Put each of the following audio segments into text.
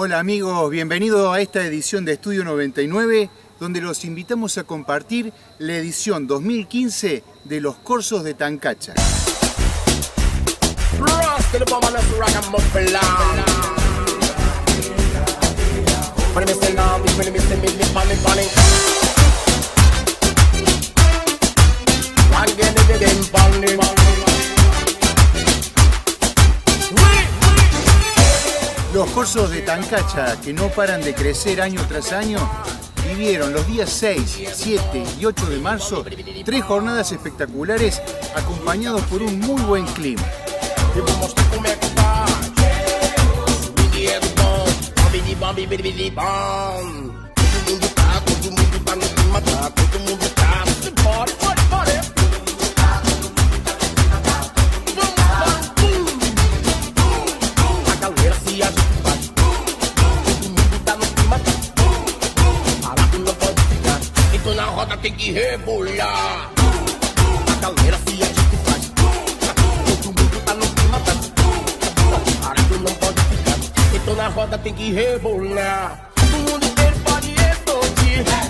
Hola amigos, bienvenidos a esta edición de Estudio 99 donde los invitamos a compartir la edición 2015 de los Corsos de Tancacha. Los corzos de Tancacha, que no paran de crecer año tras año, vivieron los días 6, 7 y 8 de marzo tres jornadas espectaculares acompañados por un muy buen clima. tem que rebolar. A galera se agita e faz. Todo mundo tá no clima tá? da Parado não pode ficar. tô na roda tem que rebolar. O mundo inteiro pode explodir.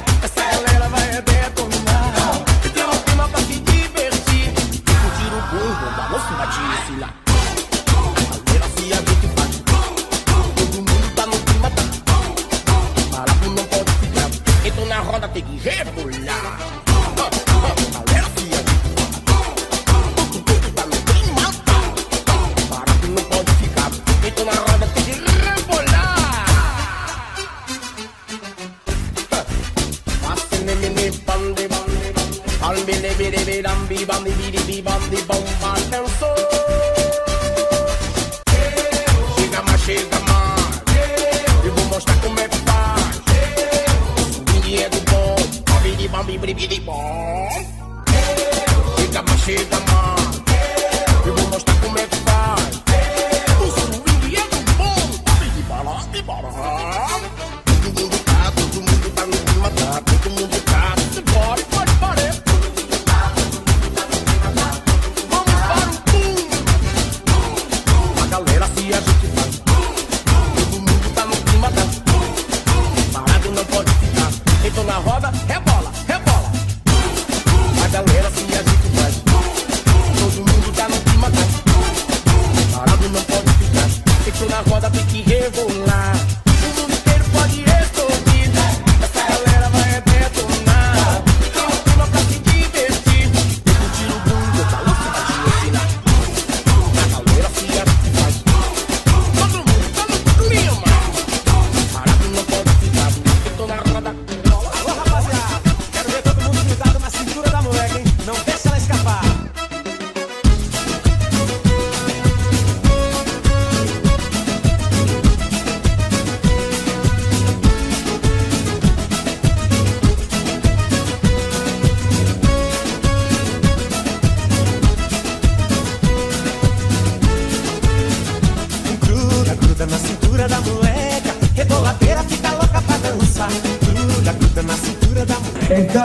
bam, the bidi, bam, the bum, bam,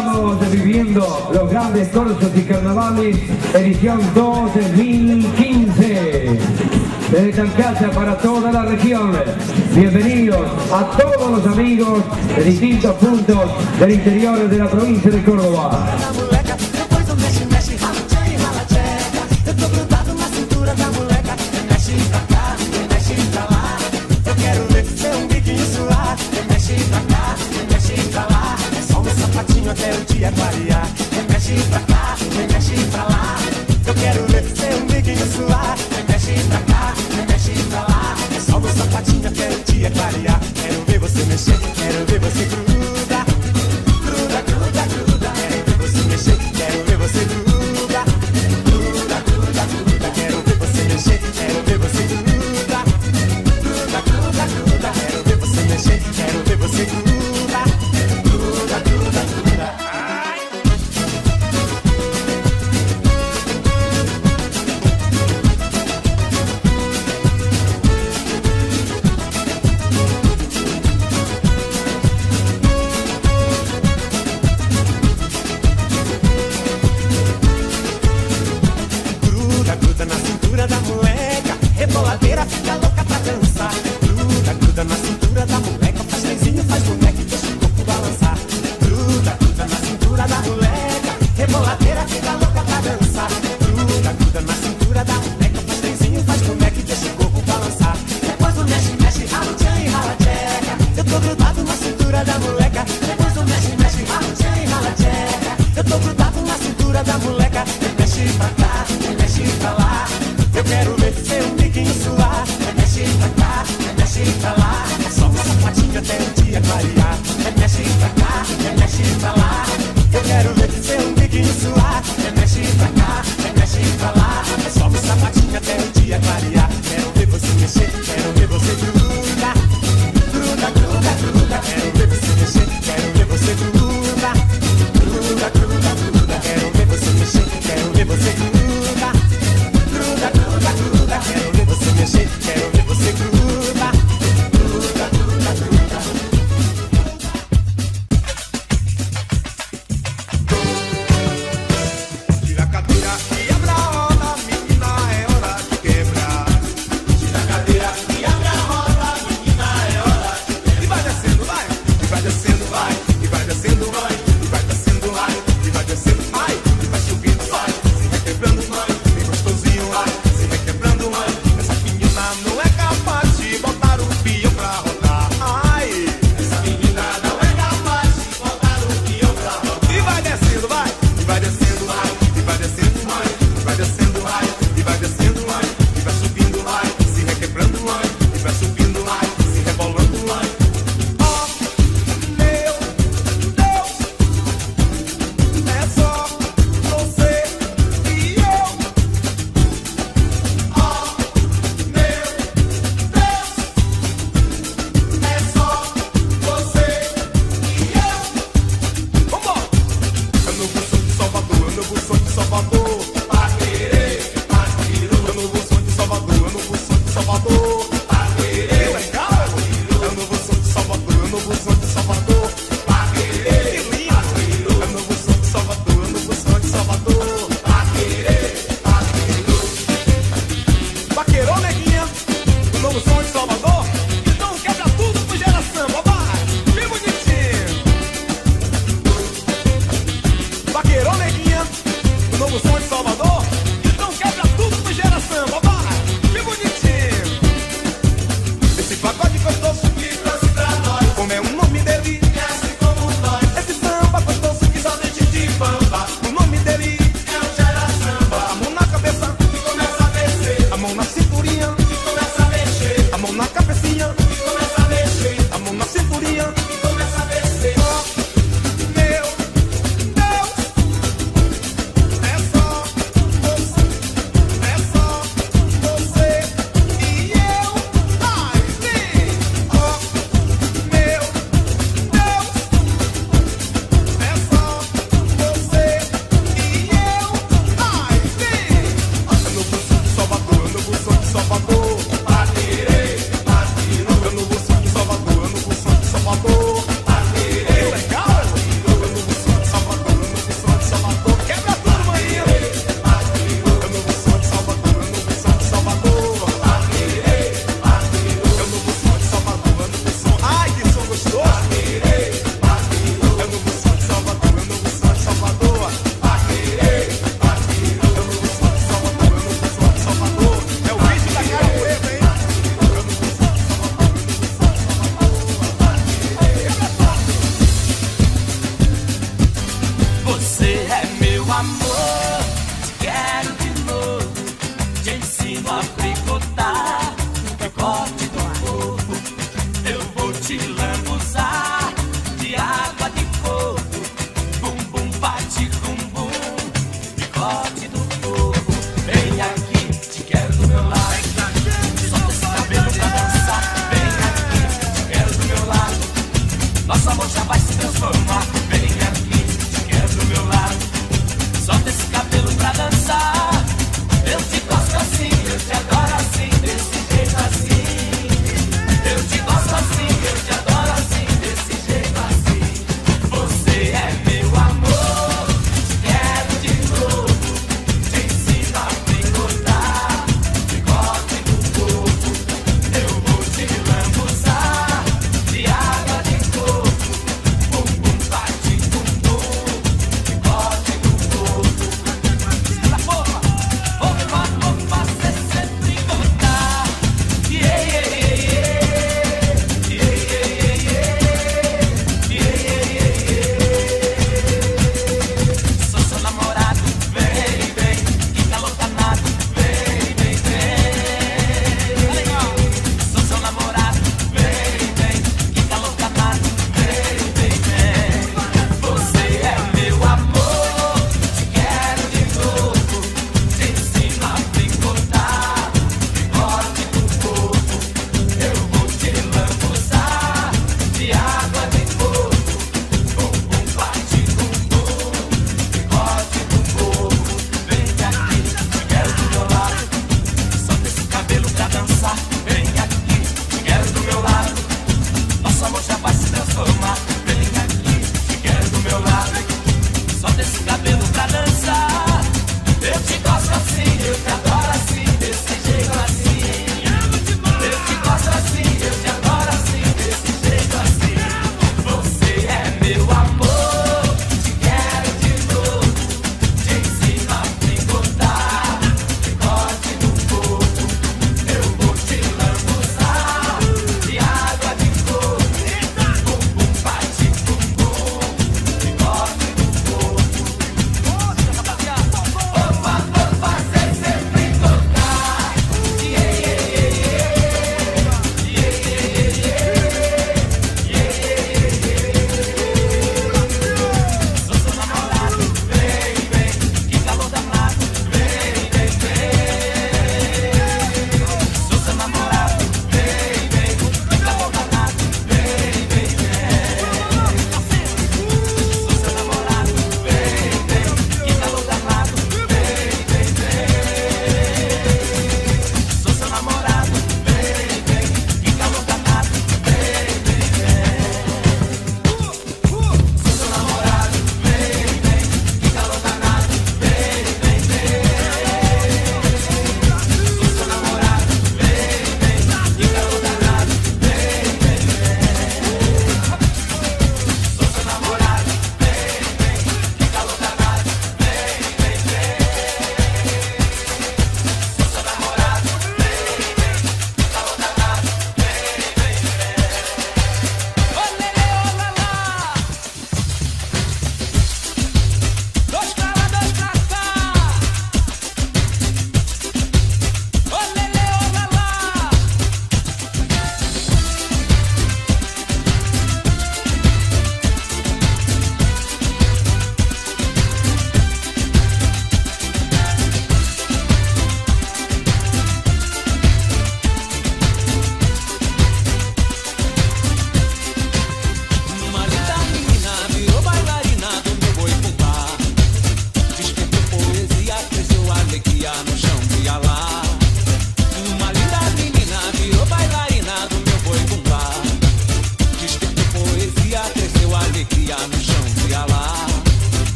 estamos viviendo los grandes corsos y carnavales, edición 2 de 2015. Desde casa para toda la región, bienvenidos a todos los amigos de distintos puntos del interior de la provincia de Córdoba.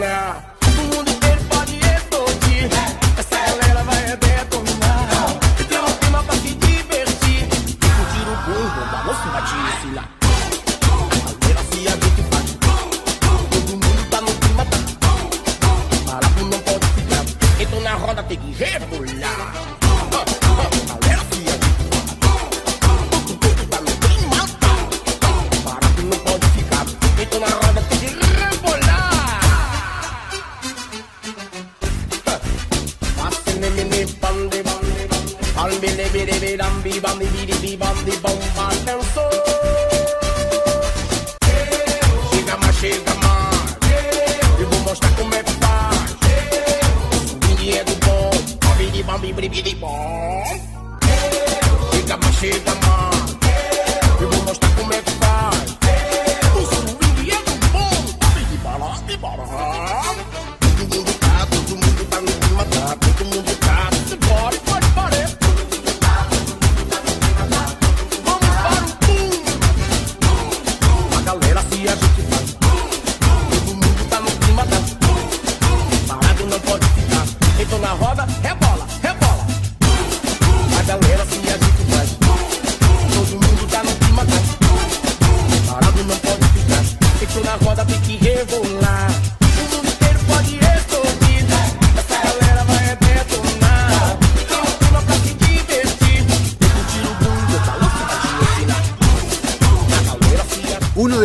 now.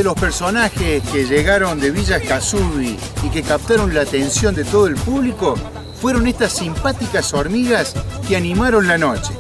los personajes que llegaron de Villa Escazú y que captaron la atención de todo el público fueron estas simpáticas hormigas que animaron la noche.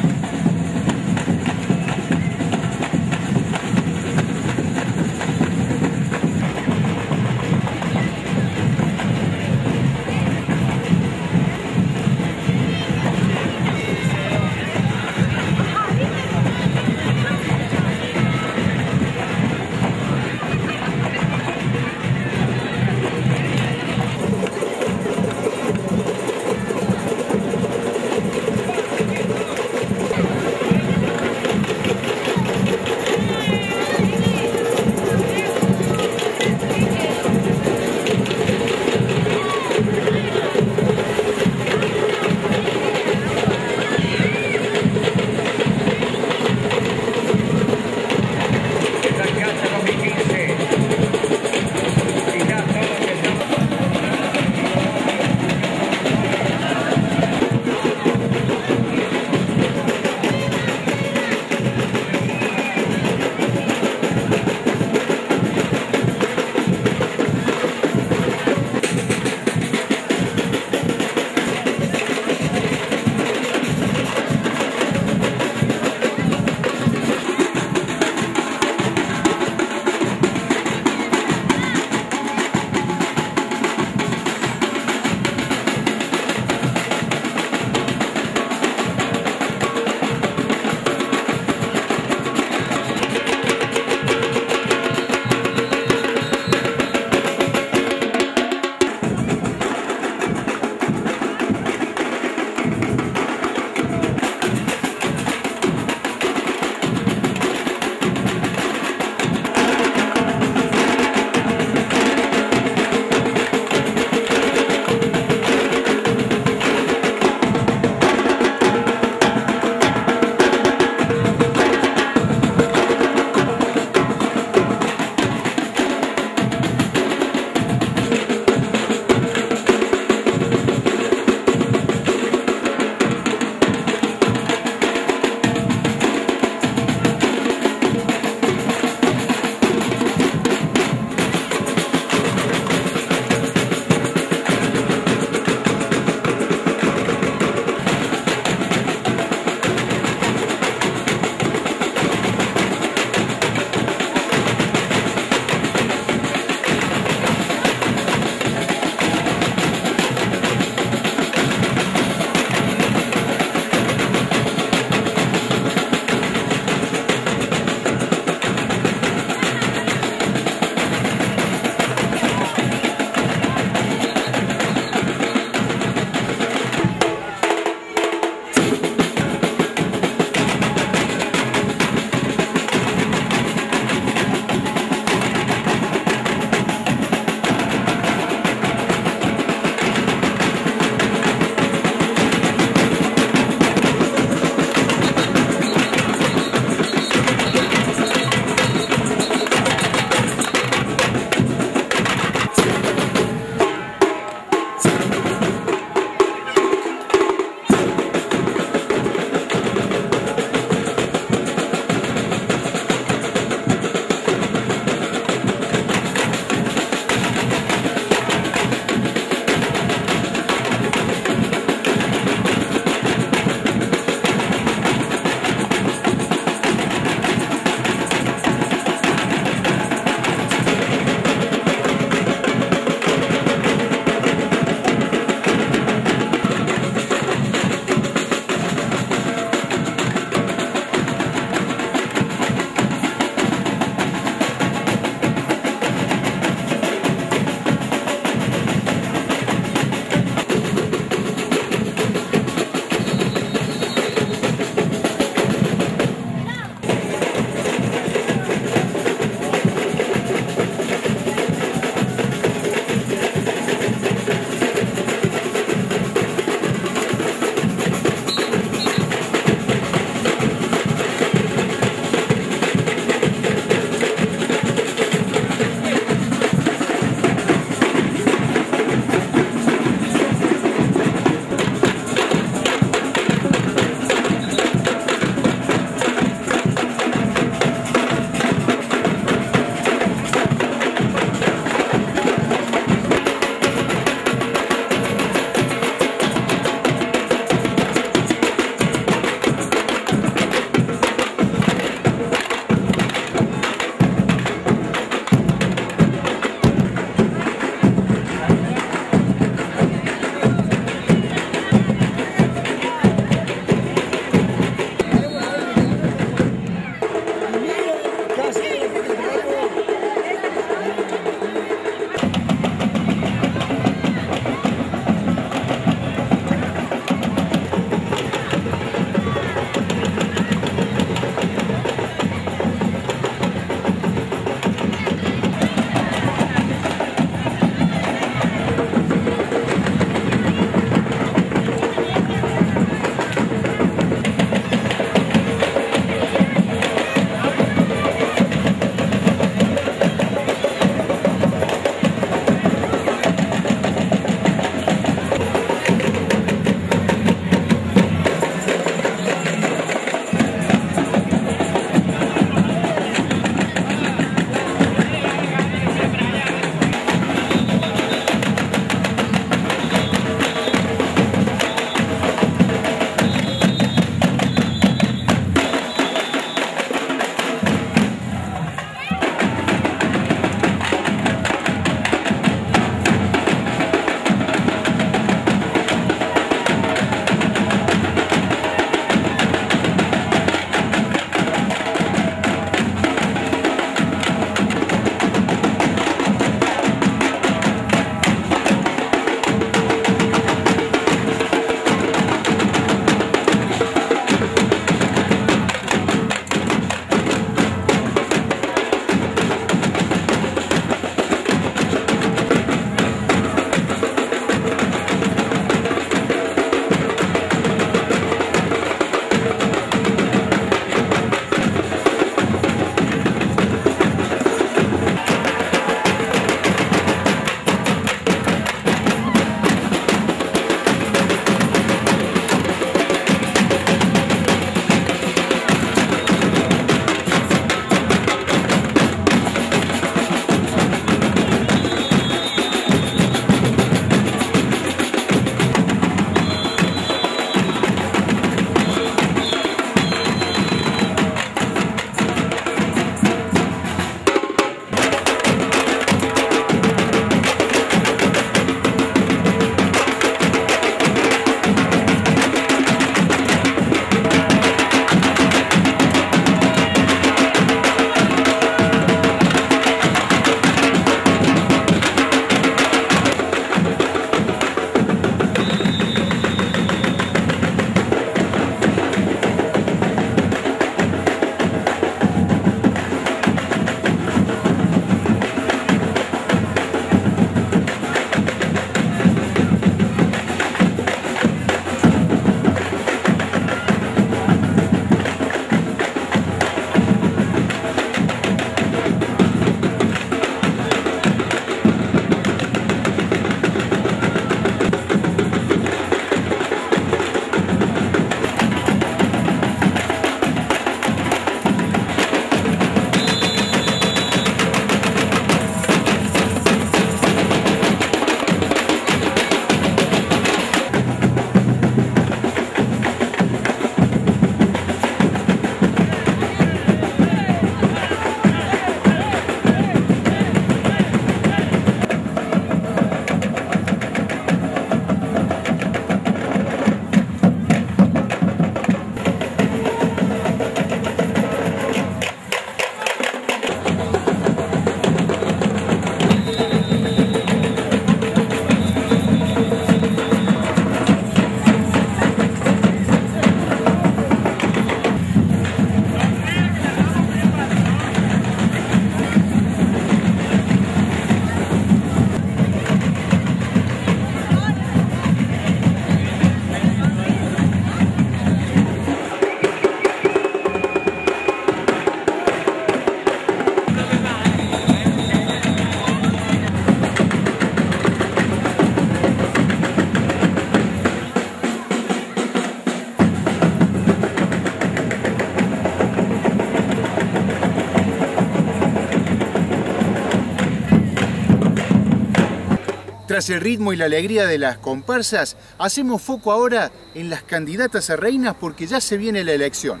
Tras el ritmo y la alegría de las comparsas, hacemos foco ahora en las candidatas a reinas porque ya se viene la elección.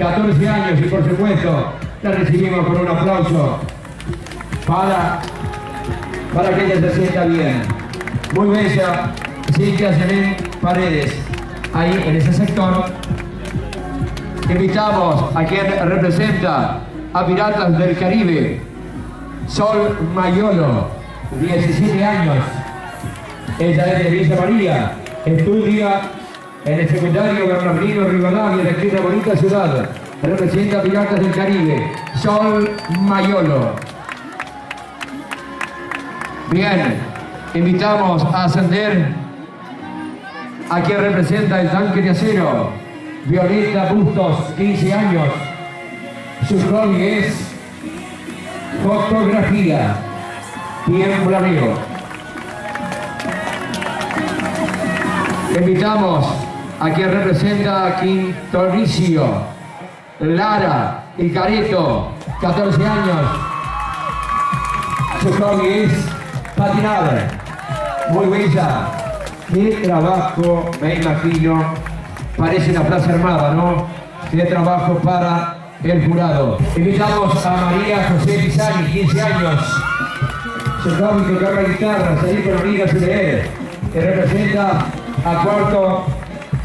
14 años y por supuesto la recibimos con un aplauso para, para que ella se sienta bien. Muy bella, Cintia Selene Paredes, ahí en ese sector. Invitamos a quien representa a Piratas del Caribe, Sol Mayolo, 17 años. Ella es de Villa María, estudia en el secundario Bernardino Rivadavia de de bonita ciudad. Representa Piratas del Caribe, Sol Mayolo. Bien, invitamos a ascender a quien representa el tanque de acero, Violeta Bustos, 15 años. Su hobby es fotografía, tiempo amigo. Invitamos a quien representa Quintoricio, Lara y Careto, 14 años. Su hobby es patinar. Muy bella. Qué trabajo, me imagino. Parece una plaza armada, ¿no? Qué trabajo para el jurado. Invitamos a María José Pisani, 15 años. Su hobby tocar la guitarra, salir con amigas y leer. Que representa a Cuarto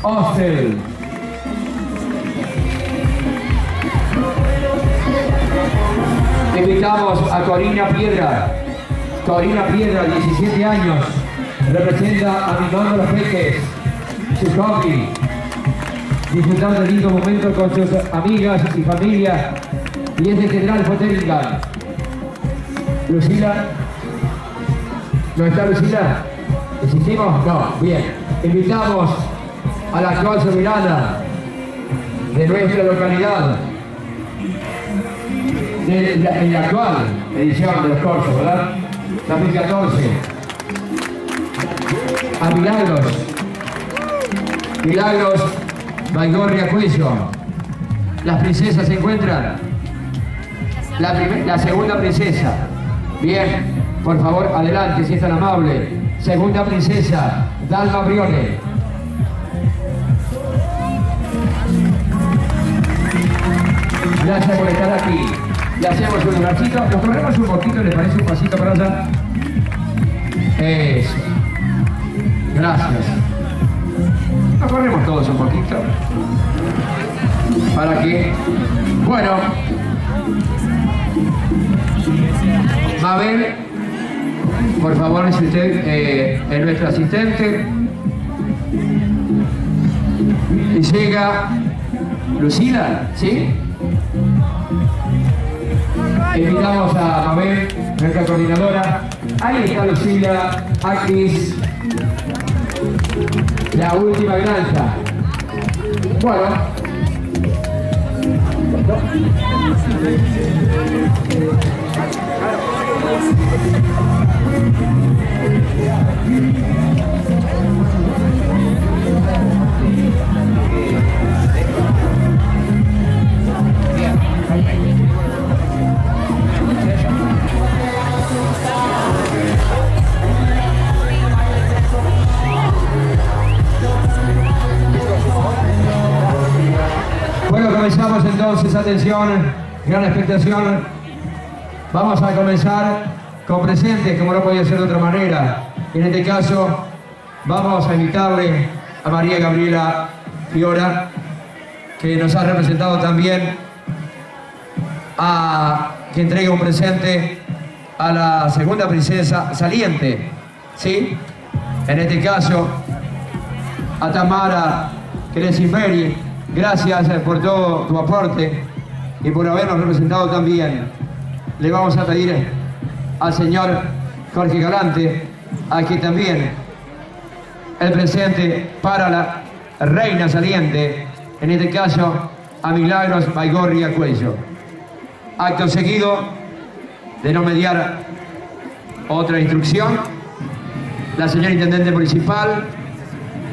Hostel. Invitamos a Corina Piedra. Corina Piedra, 17 años. Representa a Mimando Los Peques. Su hobby. Disfrutando de lindo momento con sus amigas y familia. Y es de General Foteringa. Lucila ¿No está Lucila? ¿Existimos? No, bien. Invitamos a la actual soberana de nuestra localidad, de la, actual edición de los corsos, ¿verdad? 2014. A Milagros. Milagros Baigorria Cuello. Las princesas se encuentran. La, la segunda princesa. Bien, por favor, adelante, si es tan amable. Segunda princesa, Dalma Brione. Gracias por estar aquí. Le hacemos un lugarcito. Nos corremos un poquito, ¿les parece un pasito para allá? Eso. Gracias. Nos corremos todos un poquito. Para que. Bueno. Mabel, por favor, es usted eh, es nuestro asistente. Y llega Lucila, ¿sí? Invitamos a Mabel, nuestra coordinadora. Ahí está Lucila, actriz. La última granja. Bueno. Comenzamos entonces, atención, gran expectación. Vamos a comenzar con presentes, como no podía ser de otra manera. En este caso, vamos a invitarle a María Gabriela Fiora, que nos ha representado también a que entregue un presente a la segunda princesa saliente, ¿sí? En este caso, a Tamara Crescimeri, gracias eh, por todo tu aporte y por habernos representado también. Le vamos a pedir eh, al señor Jorge Galante, aquí también el presente para la reina saliente, en este caso a Milagros Baigorria Cuello. Acto seguido, de no mediar otra instrucción, la señora Intendente Municipal,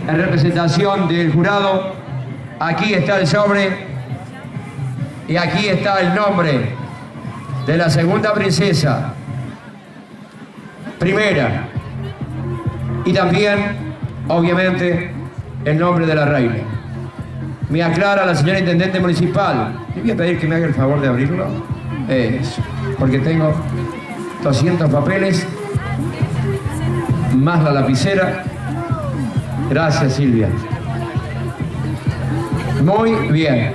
en representación del jurado, aquí está el sobre y aquí está el nombre de la segunda princesa, primera, y también, obviamente, el nombre de la reina. Me aclara la señora Intendente Municipal. Le voy a pedir que me haga el favor de abrirlo. Eso, porque tengo 200 papeles, más la lapicera. Gracias, Silvia. Muy bien.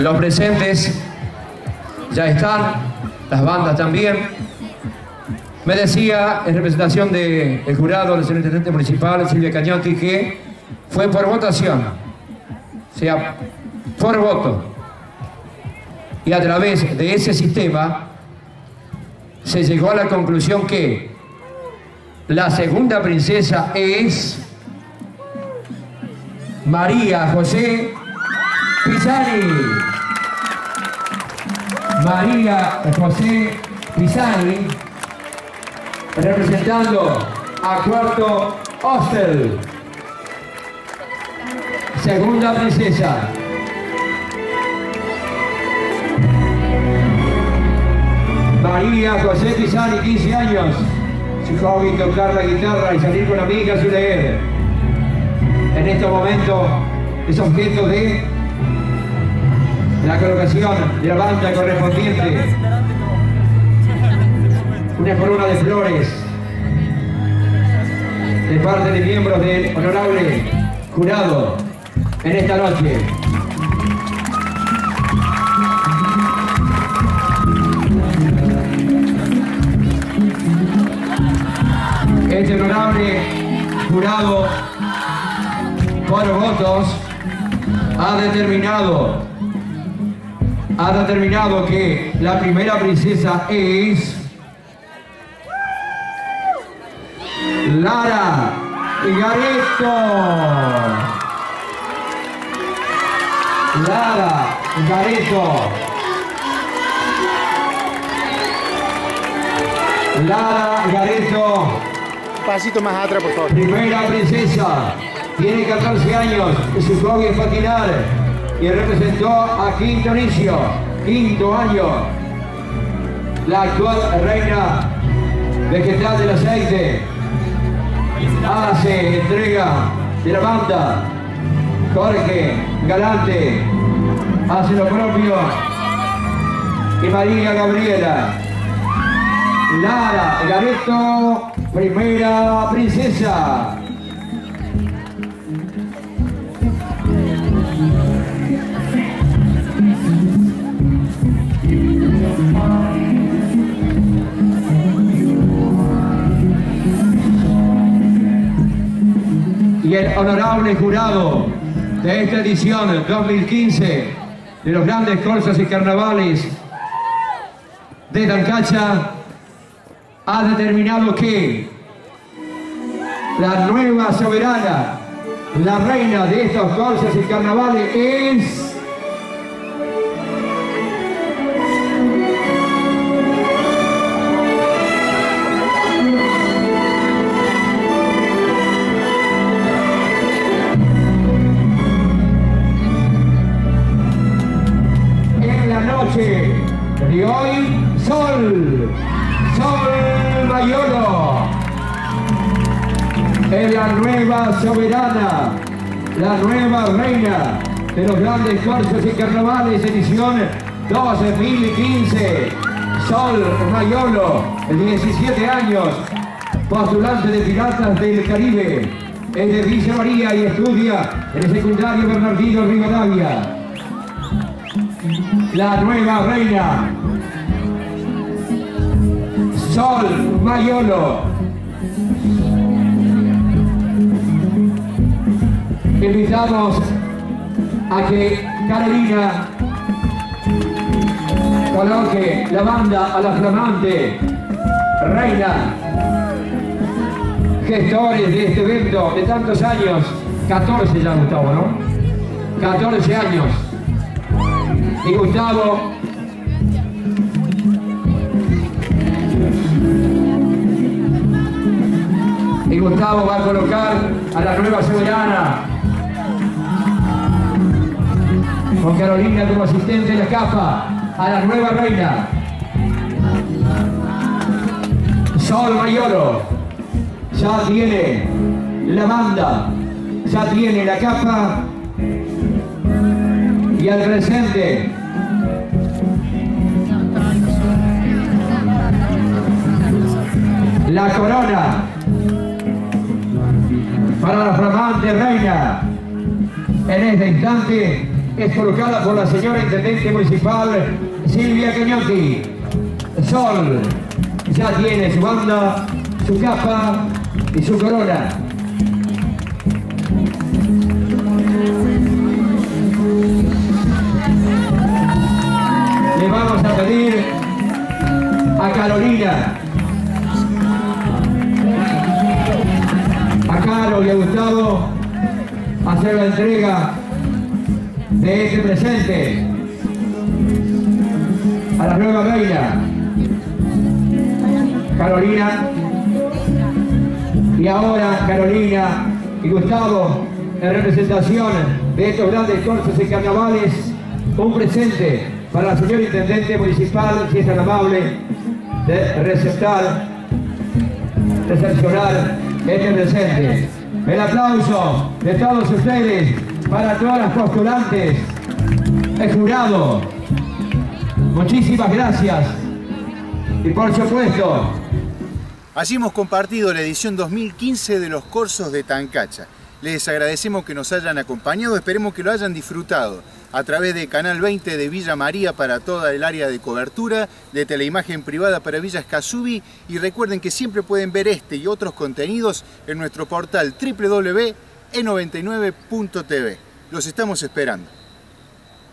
Los presentes ya están, las bandas también. Me decía en representación del jurado, el señor intendente municipal, Silvia Cañotti, que fue por votación, o sea, por voto. Y a través de ese sistema se llegó a la conclusión que la segunda princesa es María José Pisani. María José Pisani, representando a Cuarto Hostel. Segunda princesa. María José Pisani, 15 años. Su hobby tocar la guitarra y salir con amigas y leer. En estos momentos es objeto de la colocación de la banda correspondiente. Una corona de flores de parte de miembros del honorable jurado en esta noche. Jurado por votos ha determinado ha determinado que la primera princesa es Lara Gareto. Lara Gareto. Lara Gareto, pasito más atrás, por favor. primera princesa, tiene 14 años, su hobby es patinar y representó a Quinto Inicio, quinto año, la actual reina vegetal del aceite, hace entrega de la banda, Jorge Galante, hace lo propio, y María Gabriela. Lara Gareto, primera princesa. Y el honorable jurado de esta edición 2015 de los grandes corsas y carnavales de Tancacha ha determinado que la nueva soberana, la reina de estos corsas y carnavales es... la nueva reina de los grandes corsas y carnavales, edición 2015. Sol Mayolo, de 17 años, postulante de Piratas del Caribe. Es de Villa María y estudia en el secundario Bernardino Rivadavia. La nueva reina, Sol Mayolo. Invitamos a que Carolina coloque la banda a la flamante reina, gestores de este evento de tantos años, 14 ya Gustavo, ¿no? 14 años. Y Gustavo Y Gustavo va a colocar a la nueva soberana. Con Carolina como asistente la capa. A la nueva reina. Sol Mayoro. Ya tiene la banda. Ya tiene la capa. Y al presente. La corona para la flamante reina. En este instante es colocada por la señora Intendente Municipal Silvia Cañotti. Sol ya tiene su banda, su capa y su corona. Le vamos a pedir a Carolina a Caro y a Gustavo hacer la entrega de este presente. A la nueva reina Carolina. Y ahora Carolina y Gustavo en representación de estos grandes corsos y carnavales un presente para la señora Intendente Municipal si es tan amable de receptar recepcionar este presente. El aplauso de todos ustedes para todas las postulantes, el jurado. Muchísimas gracias. Y por supuesto, Así hemos compartido la edición 2015 de los Corsos de Tancacha. Les agradecemos que nos hayan acompañado, esperemos que lo hayan disfrutado a través de Canal 20 de Villa María para toda el área de cobertura, de Teleimagen Privada para Villa Escasubi y recuerden que siempre pueden ver este y otros contenidos en nuestro portal www.e99.tv. Los estamos esperando.